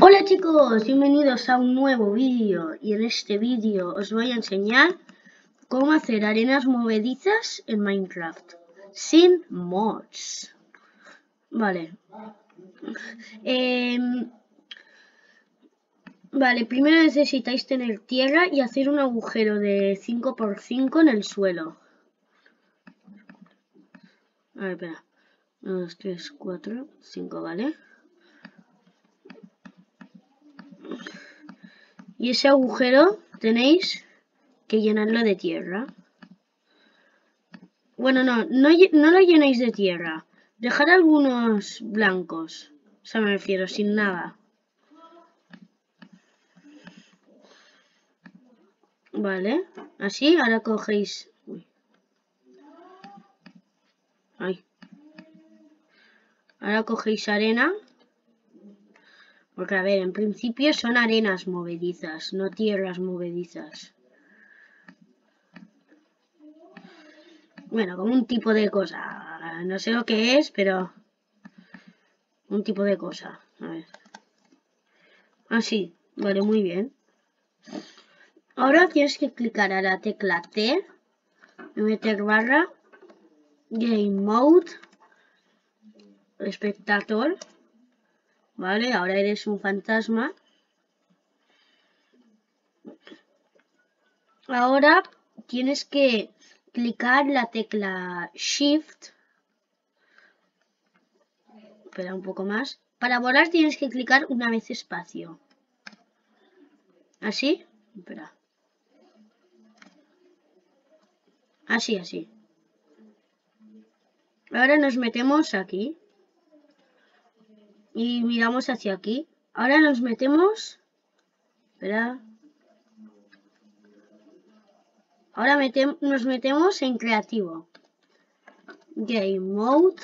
Hola chicos, bienvenidos a un nuevo vídeo y en este vídeo os voy a enseñar cómo hacer arenas movedizas en Minecraft sin mods. Vale. Em, vale, primero necesitáis tener tierra y hacer un agujero de 5x5 en el suelo. A ver, espera. 1, 2, 3, 4, 5, ¿vale? Y ese agujero tenéis que llenarlo de tierra. Bueno, no, no, no lo llenéis de tierra. Dejar algunos blancos. O sea, me refiero, sin nada. Vale, así, ahora cogéis... Ahí. Ahora cogéis arena porque, a ver, en principio son arenas movedizas, no tierras movedizas. Bueno, como un tipo de cosa. No sé lo que es, pero... Un tipo de cosa. A ver. Así. Ah, vale, muy bien. Ahora tienes que clicar a la tecla T. Meter barra. Game Mode. Espectator. ¿Vale? Ahora eres un fantasma. Ahora tienes que clicar la tecla Shift. Espera un poco más. Para volar tienes que clicar una vez espacio. ¿Así? Espera. Así, así. Ahora nos metemos aquí y miramos hacia aquí. Ahora nos metemos... Espera. Ahora nos metemos en creativo. Game Mode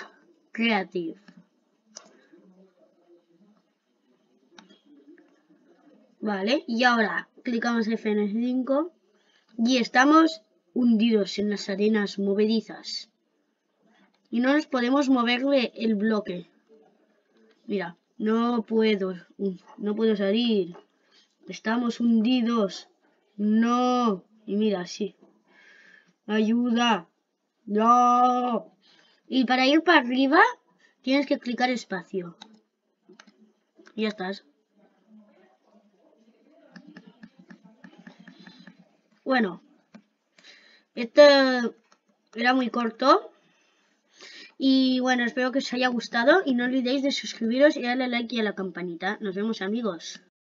Creative. Vale, y ahora clicamos F5 y estamos hundidos en las arenas movedizas. Y no nos podemos moverle el bloque. Mira, no puedo, no puedo salir. Estamos hundidos. No. Y mira, sí. Ayuda. No. Y para ir para arriba, tienes que clicar espacio. Y ya estás. Bueno. Esto era muy corto. Y bueno, espero que os haya gustado y no olvidéis de suscribiros y darle like y a la campanita. Nos vemos amigos.